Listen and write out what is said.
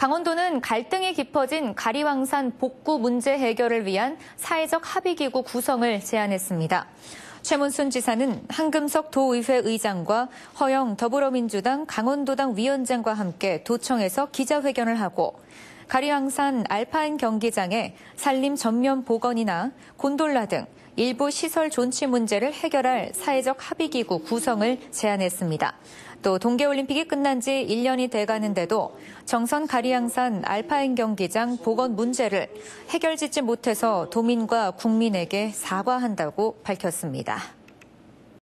강원도는 갈등이 깊어진 가리왕산 복구 문제 해결을 위한 사회적 합의기구 구성을 제안했습니다. 최문순 지사는 한금석 도의회 의장과 허영 더불어민주당 강원도당 위원장과 함께 도청에서 기자회견을 하고 가리왕산 알파인 경기장의 산림 전면 복원이나 곤돌라 등 일부 시설 존치 문제를 해결할 사회적 합의기구 구성을 제안했습니다. 또 동계올림픽이 끝난 지 1년이 돼가는데도 정선 가리양산 알파인 경기장 복원 문제를 해결짓지 못해서 도민과 국민에게 사과한다고 밝혔습니다.